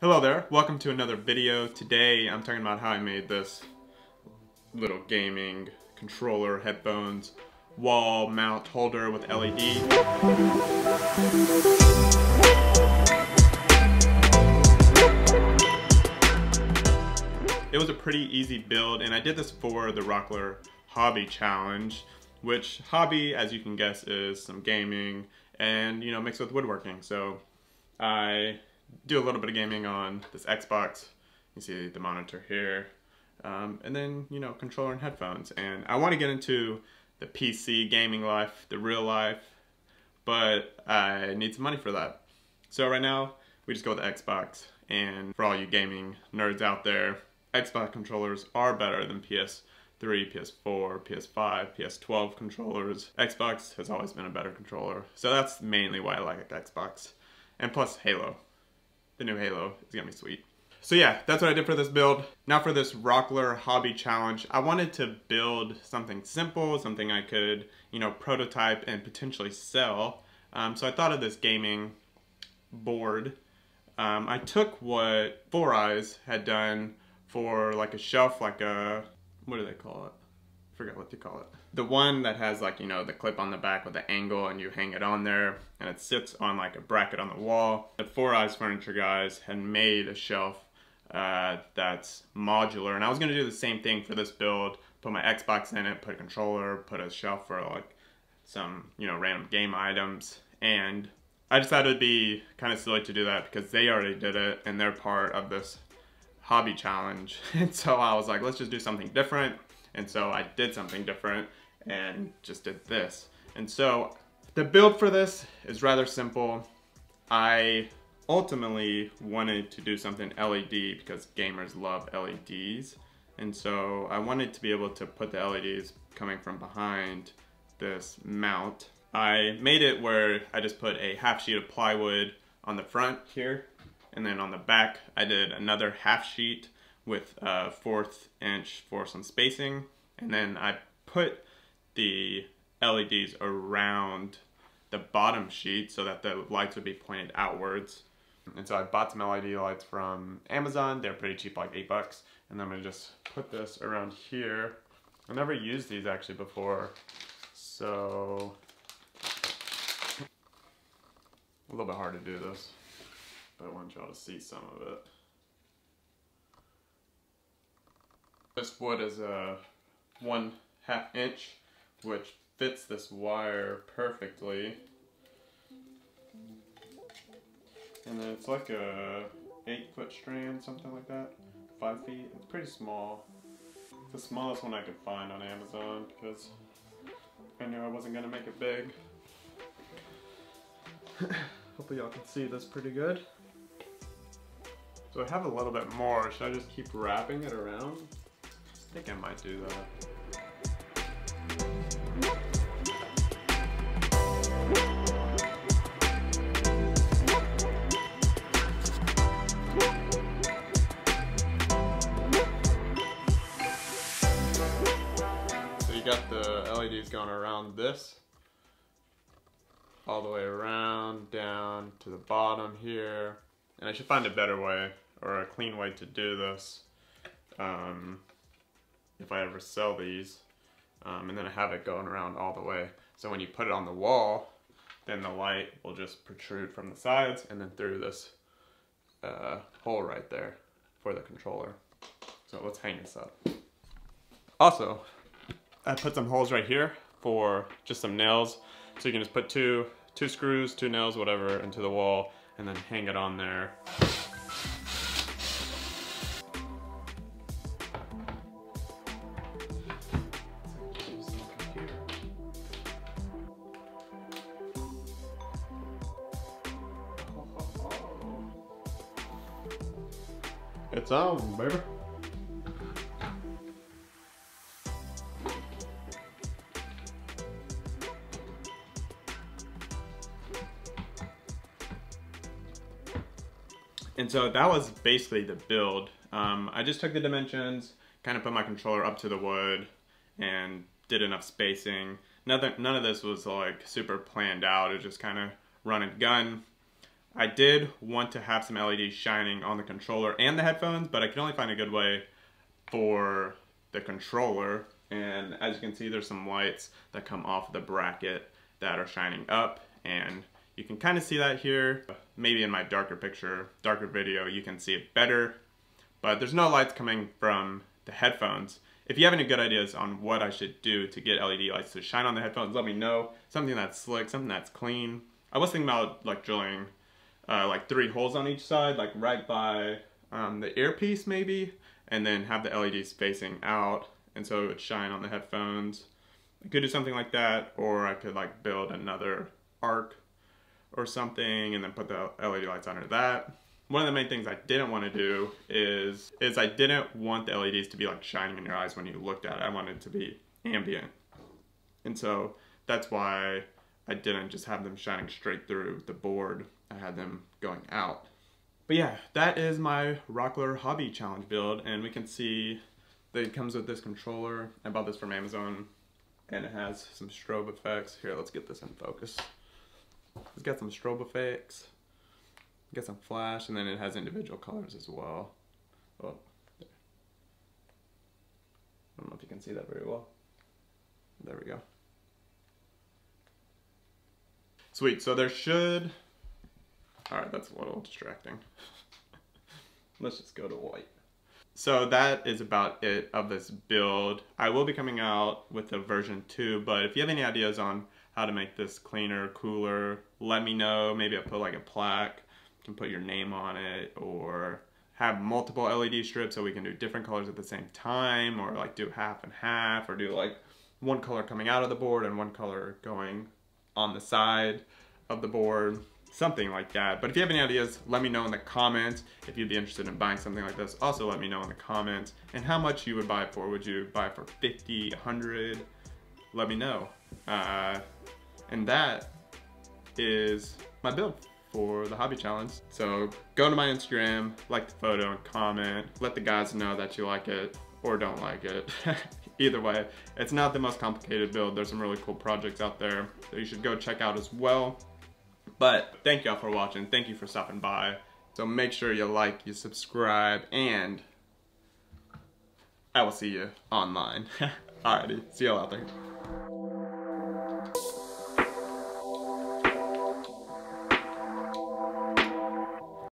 Hello there, welcome to another video. Today I'm talking about how I made this little gaming controller, headphones, wall mount holder with LED. It was a pretty easy build and I did this for the Rockler Hobby Challenge, which hobby, as you can guess, is some gaming and, you know, mixed with woodworking. So I do a little bit of gaming on this Xbox. You see the monitor here. Um, and then, you know, controller and headphones. And I want to get into the PC gaming life, the real life, but I need some money for that. So right now, we just go with the Xbox. And for all you gaming nerds out there, Xbox controllers are better than PS3, PS4, PS5, PS12 controllers. Xbox has always been a better controller. So that's mainly why I like Xbox. And plus Halo the new Halo is gonna be sweet. So yeah, that's what I did for this build. Now for this Rockler Hobby Challenge, I wanted to build something simple, something I could, you know, prototype and potentially sell. Um, so I thought of this gaming board. Um, I took what Four Eyes had done for like a shelf, like a, what do they call it? I forgot what they call it the one that has like, you know, the clip on the back with the angle and you hang it on there and it sits on like a bracket on the wall. The Four Eyes Furniture guys had made a shelf uh, that's modular and I was to do the same thing for this build. Put my Xbox in it, put a controller, put a shelf for like some, you know, random game items and I just thought it would be kind of silly to do that because they already did it and they're part of this hobby challenge. And so I was like, let's just do something different. And so I did something different and just did this. And so the build for this is rather simple. I ultimately wanted to do something LED because gamers love LEDs. And so I wanted to be able to put the LEDs coming from behind this mount. I made it where I just put a half sheet of plywood on the front here. And then on the back, I did another half sheet with a fourth inch for some spacing. And then I put the LEDs around the bottom sheet so that the lights would be pointed outwards. And so I bought some LED lights from Amazon. They're pretty cheap, like eight bucks. And I'm gonna just put this around here. I've never used these actually before. So, a little bit hard to do this, but I want y'all to see some of it. This wood is a one half inch which fits this wire perfectly. And then it's like a 8 foot strand, something like that. 5 feet. It's pretty small. It's the smallest one I could find on Amazon because I knew I wasn't going to make it big. Hopefully y'all can see this pretty good. So I have a little bit more. Should I just keep wrapping it around? I think I might do that. So you got the LEDs going around this all the way around down to the bottom here and I should find a better way or a clean way to do this um, if I ever sell these um, and then I have it going around all the way so when you put it on the wall then the light will just protrude from the sides and then through this uh, hole right there for the controller so let's hang this up also I put some holes right here for just some nails. So you can just put two, two screws, two nails, whatever, into the wall and then hang it on there. It's on, baby. And so that was basically the build. Um, I just took the dimensions, kind of put my controller up to the wood, and did enough spacing. Nothing, none of this was like super planned out. It was just kind of run and gun. I did want to have some LEDs shining on the controller and the headphones, but I could only find a good way for the controller. And as you can see, there's some lights that come off the bracket that are shining up and you can kind of see that here. Maybe in my darker picture, darker video, you can see it better, but there's no lights coming from the headphones. If you have any good ideas on what I should do to get LED lights to shine on the headphones, let me know. Something that's slick, something that's clean. I was thinking about like drilling uh, like three holes on each side, like right by um, the earpiece maybe, and then have the LEDs facing out, and so it would shine on the headphones. I could do something like that, or I could like build another arc or something, and then put the LED lights under that. One of the main things I didn't want to do is is I didn't want the LEDs to be like shining in your eyes when you looked at it. I wanted it to be ambient, and so that's why I didn't just have them shining straight through the board. I had them going out. But yeah, that is my Rockler Hobby Challenge build, and we can see that it comes with this controller. I bought this from Amazon, and it has some strobe effects. Here, let's get this in focus. It's got some strobe effects, got some flash, and then it has individual colors as well. Oh, there. I don't know if you can see that very well. There we go. Sweet, so there should... Alright, that's a little distracting. Let's just go to white. So that is about it of this build. I will be coming out with a version 2, but if you have any ideas on how to make this cleaner, cooler, let me know. Maybe I'll put like a plaque, you can put your name on it, or have multiple LED strips so we can do different colors at the same time, or like do half and half, or do like one color coming out of the board and one color going on the side of the board, something like that. But if you have any ideas, let me know in the comments. If you'd be interested in buying something like this, also let me know in the comments. And how much you would buy it for. Would you buy it for 50, 100? Let me know. Uh, and that is my build for the hobby challenge. So go to my Instagram, like the photo and comment, let the guys know that you like it or don't like it. Either way, it's not the most complicated build. There's some really cool projects out there that you should go check out as well. But thank y'all for watching. Thank you for stopping by. So make sure you like, you subscribe, and I will see you online. Alrighty, see y'all out there.